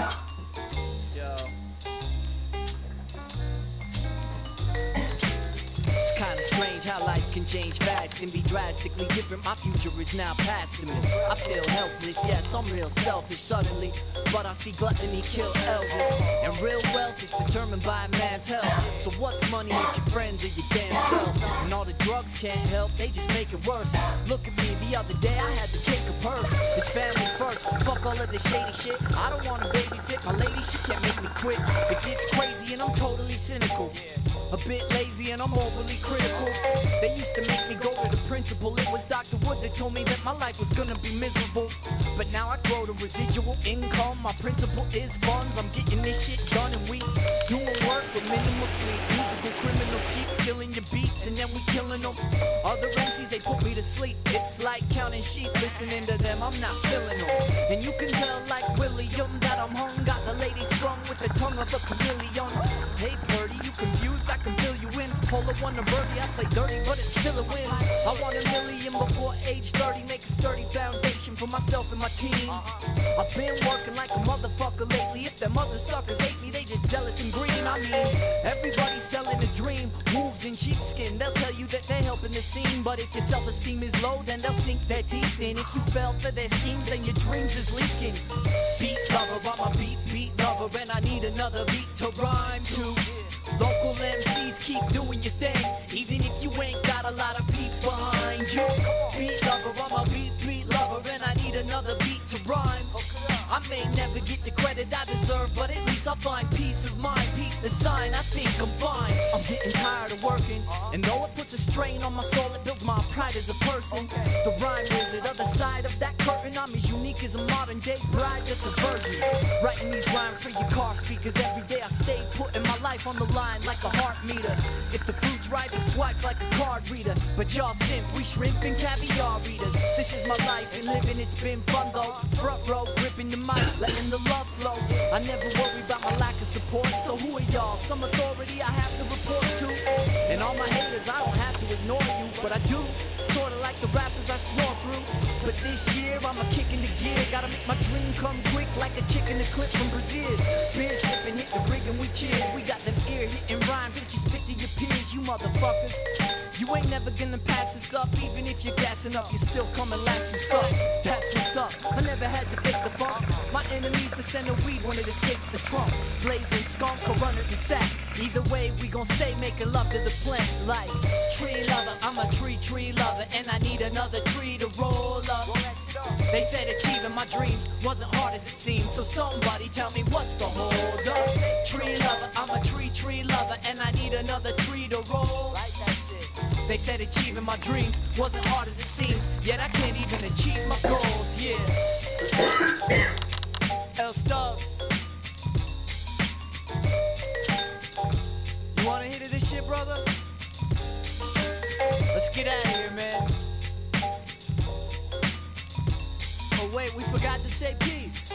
Ah. Change fast and be drastically different. My future is now past me. I feel helpless, yes, I'm real selfish suddenly. But I see gluttony kill Elvis. And real wealth is determined by a man's health. So what's money if your friends are your damn self? And all the drugs can't help, they just make it worse. Look at me, the other day I had to take a purse. It's family first, fuck all of the shady shit. I don't wanna babysit my lady, she can't make me quit. It gets crazy and I'm totally cynical. A bit lazy and I'm overly critical. They used to make me go to the principal. It was Dr. Wood that told me that my life was gonna be miserable. But now I grow the residual income. My principle is funds. I'm getting this shit done and we doing work with minimal sleep. Musical criminals keep stealing your beats and then we killing them. Other MCs they put me to sleep. It's like counting sheep. Listening to them, I'm not feeling them. And you can tell like William that I'm hung. Got the lady sprung with the tongue of a chameleon. Hey Purdy, Polo won the birdie, I play dirty, but it's still a win. I want a million before age 30, make a sturdy foundation for myself and my team. Uh-huh. I've been working like a motherfucker lately. If them other suckers hate me, they just jealous and green. I mean, everybody's selling a dream. Wolves in sheepskin, they'll tell you that they're helping the scene. But if your self esteem is low, then they'll sink their teeth in. If you fell for their schemes, then your dreams is leaking. Beat lover, I'm a beat, beat lover, and I need another beat to MCs keep doing your thing, even if you ain't got a lot of peeps behind you. Beat lover, I'm a beat, beat lover, and I need another beat to rhyme. I may never get the credit I deserve, but at least I'll find peace of mind. Peep the sign, I think I'm fine. I'm getting tired of working, and though it puts a strain on my soul, it builds my pride as a person. The rhyme wizard, other side of Unique as a modern day bride that's a virgin. Writing these rhymes for your car speakers every day, I stay putting my life on the line like a heart meter. If the fruit's ripe, it's swiped like a card reader. But y'all simp, we shrimp and caviar readers. This is my life and living, it's been fun though. Front row, gripping the mic, letting the love flow. I never worry about my lack of support, so who are y'all? Some authority I have to report to. And all my haters, I don't have to ignore you, but I do. Sorta like the rappers I swore through. But this year, I'm a kick in the gear. Gotta make my dream come quick like a chicken the clip from Brazil's. Beer sipping, hit the rig and we cheers. We got them ear hitting rhymes that you spit to your peers, you motherfuckers. You ain't never gonna pass us up, even if you're gassing up, you're still coming last, you suck. That's what's up. I never had to fake the funk. My enemies the center weed when it escapes the trunk. Blazing skunk or running the sack. Either way, we gon' stay making love to the plant like tree lover. I'm a tree tree lover, and I need another tree to roll up. They said achieving my dreams wasn't hard as it seems, so somebody tell me what's the hold up. Tree lover, I'm a tree tree lover, and I need another tree to roll. Up. They said achieving my dreams wasn't hard as it seems, yet I can't even achieve my goals, yeah. Shit, brother? Let's get out of here, man. Oh wait, we forgot to say peace.